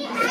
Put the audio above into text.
Yeah.